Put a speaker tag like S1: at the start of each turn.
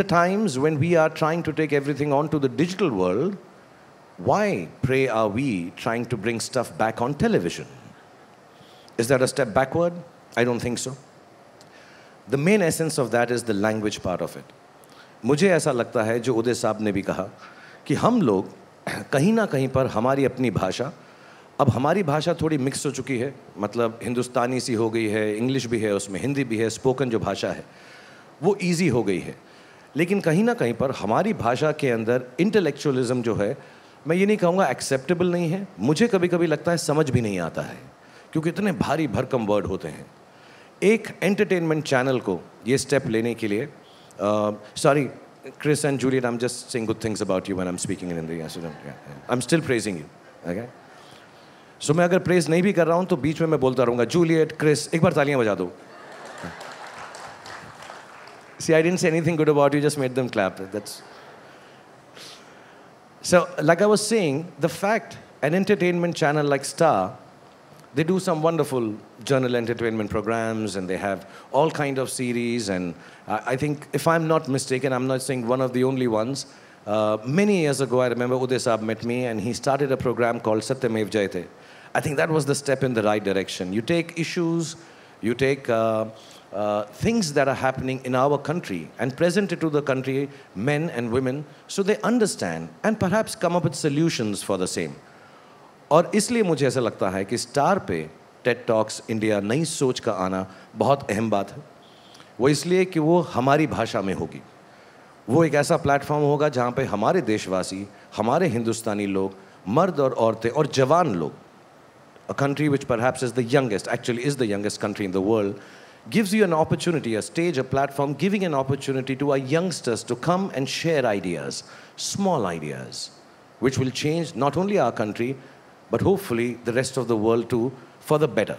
S1: the times when we are trying to take everything onto the digital world, why, pray, are we trying to bring stuff back on television? Is that a step backward? I don't think so. The main essence of that is the language part of it. मुझे ऐसा लगता है जो उदय साहब ने भी कहा कि हम लोग कहीं ना कहीं पर हमारी अपनी भाषा अब हमारी भाषा थोड़ी मिक्स हो चुकी है मतलब हिंदुस्तानी सी हो गई है इंग्लिश भी है उसमें हिंदी भी है स्पोकन जो भाषा है वो इजी हो गई है लेकिन कहीं ना कहीं पर हमारी भाषा के अंदर इंटेलेक्चुअलिज्म जो है मैं ये नहीं कहूँगा एक्सेप्टेबल नहीं है मुझे कभी कभी लगता है समझ भी नहीं आता है क्योंकि इतने भारी भरकम वर्ड होते हैं एक एंटरटेनमेंट चैनल को ये स्टेप लेने के लिए sorry Chris and Juliet, I'm just saying good things about you when I'm speaking in Hindi. So, yeah, yeah. I'm still praising you. Okay? मैं अगर प्रेज नहीं भी कर रहा हूँ तो बीच में मैं बोलता रहूँगा जूलियट क्रिस एक बार तालियाँ बजा दो See, I didn't say anything good about you, just made them clap. That's so, like I was saying, the fact an entertainment channel like Star, they do some wonderful journal entertainment programs and they have all kind of series. And I think, if I'm not mistaken, I'm not saying one of the only ones. Uh, many years ago, I remember Uday Saab met me and he started a program called Satyamev Jayate. I think that was the step in the right direction. You take issues, you take uh, uh, things that are happening in our country and present it to the country, men and women, so they understand and perhaps come up with solutions for the same. और इसलिए मुझे ऐसा लगता है कि star पे Ted talks India नई सोच का आना बहुत अहम बात है वो इसलिए कि वो हमारी भाषा में होगी वो एक ऐसा प्लेटफॉर्म होगा जहाँ पे हमारे देशवासी हमारे हिंदुस्तानी लोग मर्द और औरतें और जवान लोग a country which perhaps is the youngest actually is the youngest country in the world gives you an opportunity, a stage, a platform, giving an opportunity to our youngsters to come and share ideas, small ideas, which will change not only our country, but hopefully the rest of the world too, for the better.